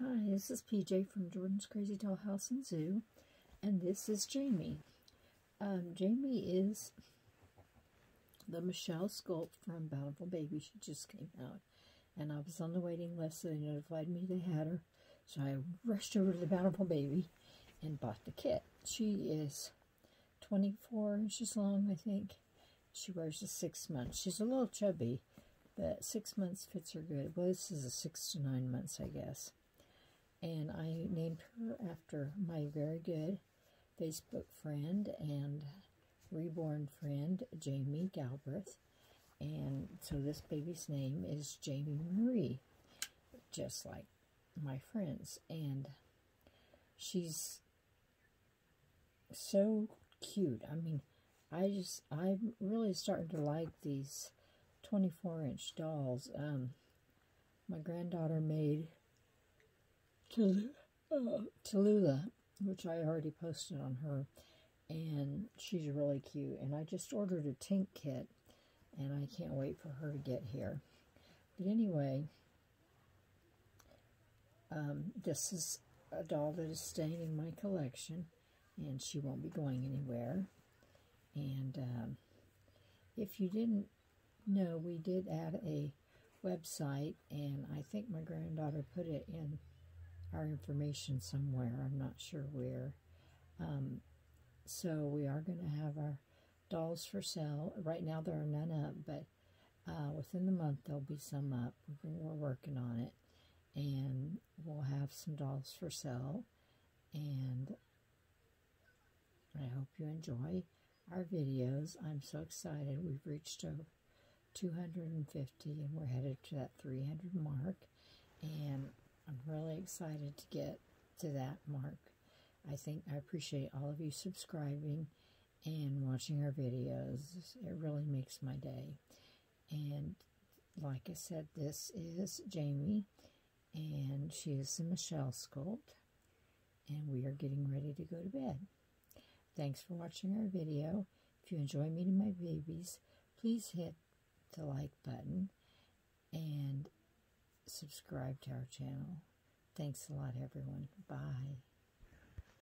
Hi, this is PJ from Jordan's Crazy Dollhouse and Zoo, and this is Jamie. Um, Jamie is the Michelle Sculpt from Bountiful Baby. She just came out, and I was on the waiting list, so they notified me they had her. So I rushed over to the Bountiful Baby and bought the kit. She is 24 inches long, I think. She wears a six months. She's a little chubby, but six months fits her good. Well, this is a six to nine months, I guess. And I named her after my very good Facebook friend and reborn friend, Jamie Galbraith. And so this baby's name is Jamie Marie, just like my friends. And she's so cute. I mean, I just, I'm really starting to like these 24 inch dolls. Um, my granddaughter made Tallulah, which I already posted on her, and she's really cute. And I just ordered a Tink kit, and I can't wait for her to get here. But anyway, um, this is a doll that is staying in my collection, and she won't be going anywhere. And um, if you didn't know, we did add a website, and I think my granddaughter put it in our information somewhere. I'm not sure where. Um, so we are going to have our dolls for sale. Right now there are none up, but uh, within the month there'll be some up. We're working on it. And we'll have some dolls for sale. And I hope you enjoy our videos. I'm so excited. We've reached over 250 and we're headed to that 300 mark. And excited to get to that mark. I think I appreciate all of you subscribing and watching our videos. It really makes my day. And like I said, this is Jamie, and she is the Michelle Sculpt, and we are getting ready to go to bed. Thanks for watching our video. If you enjoy meeting my babies, please hit the like button and subscribe to our channel. Thanks a lot, everyone. Bye.